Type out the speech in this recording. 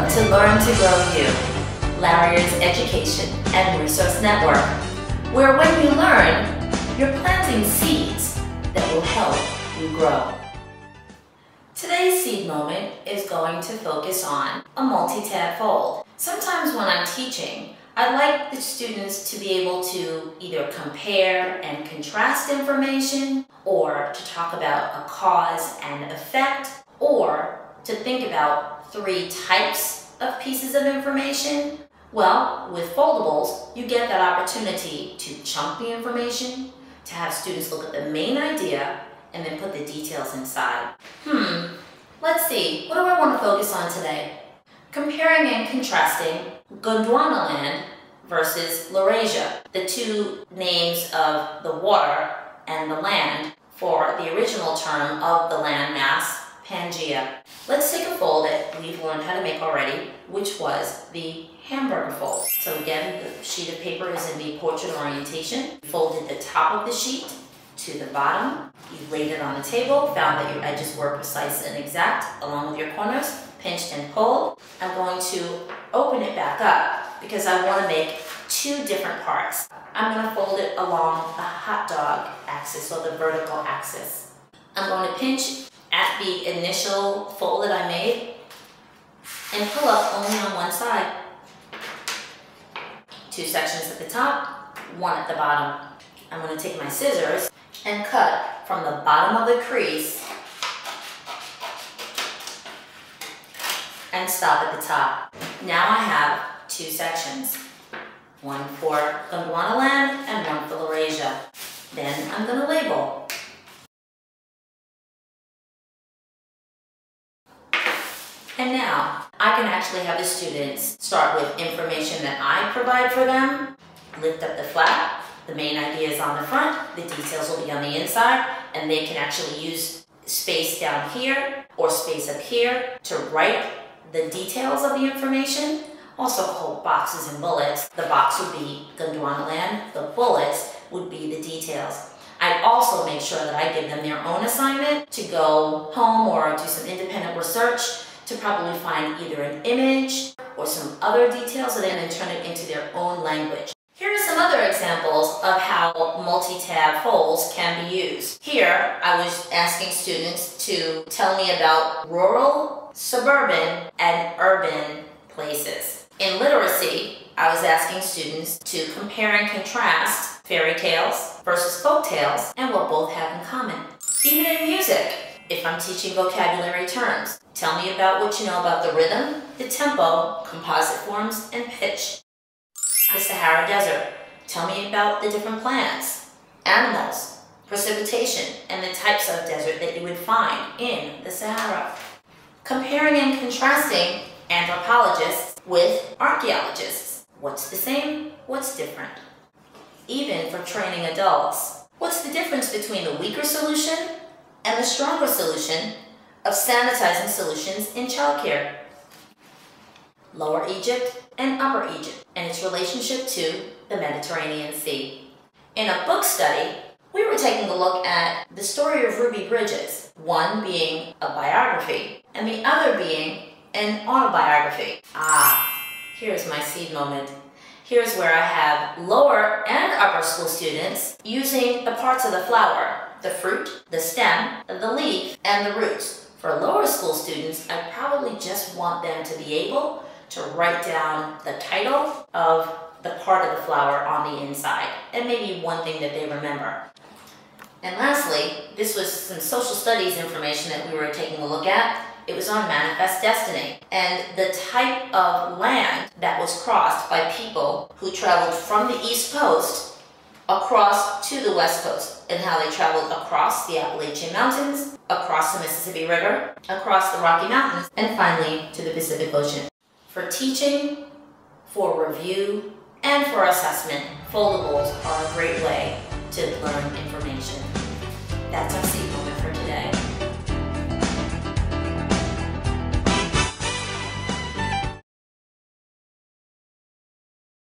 Welcome to Learn to Grow You, Larrier's Education and Resource Network, where when you learn, you're planting seeds that will help you grow. Today's seed moment is going to focus on a multi-tab fold. Sometimes when I'm teaching, I like the students to be able to either compare and contrast information or to talk about a cause and effect or to think about three types of pieces of information. Well, with foldables, you get that opportunity to chunk the information, to have students look at the main idea, and then put the details inside. Hmm, let's see, what do I want to focus on today? Comparing and contrasting Gondwanaland versus Laurasia, the two names of the water and the land for the original term of the land mass, Pangea. Let's take a fold that we've learned how to make already, which was the hamburger fold. So again, the sheet of paper is in the portrait orientation. You Folded the top of the sheet to the bottom. You laid it on the table, found that your edges were precise and exact, along with your corners, pinched and pulled. I'm going to open it back up because I want to make two different parts. I'm going to fold it along the hot dog axis or the vertical axis. I'm going to pinch at the initial fold that I made and pull up only on one side. Two sections at the top, one at the bottom. I'm going to take my scissors and cut from the bottom of the crease and stop at the top. Now I have two sections, one for Gondwanaland and one for Laurasia. Then I'm going to label. And now, I can actually have the students start with information that I provide for them, lift up the flap, the main idea is on the front, the details will be on the inside, and they can actually use space down here or space up here to write the details of the information. Also called boxes and bullets. The box would be Gondwanaland, the bullets would be the details. I also make sure that I give them their own assignment to go home or do some independent research to probably find either an image or some other details and then turn it into their own language. Here are some other examples of how multi-tab folds can be used. Here, I was asking students to tell me about rural, suburban, and urban places. In literacy, I was asking students to compare and contrast fairy tales versus folk tales and what both have in common. Even in music, if I'm teaching vocabulary terms. Tell me about what you know about the rhythm, the tempo, composite forms, and pitch. The Sahara Desert. Tell me about the different plants, animals, precipitation, and the types of desert that you would find in the Sahara. Comparing and contrasting anthropologists with archaeologists. What's the same? What's different? Even for training adults. What's the difference between the weaker solution and the stronger solution of sanitizing solutions in childcare. Lower Egypt and Upper Egypt and its relationship to the Mediterranean Sea. In a book study, we were taking a look at the story of Ruby Bridges, one being a biography and the other being an autobiography. Ah, here's my seed moment. Here's where I have lower and upper school students using the parts of the flower the fruit, the stem, the leaf, and the roots. For lower school students, I probably just want them to be able to write down the title of the part of the flower on the inside, and maybe one thing that they remember. And lastly, this was some social studies information that we were taking a look at. It was on Manifest Destiny, and the type of land that was crossed by people who traveled from the East Coast across to the West Coast and how they traveled across the Appalachian Mountains, across the Mississippi River, across the Rocky Mountains, and finally to the Pacific Ocean. For teaching, for review, and for assessment, foldables are a great way to learn information. That's our today.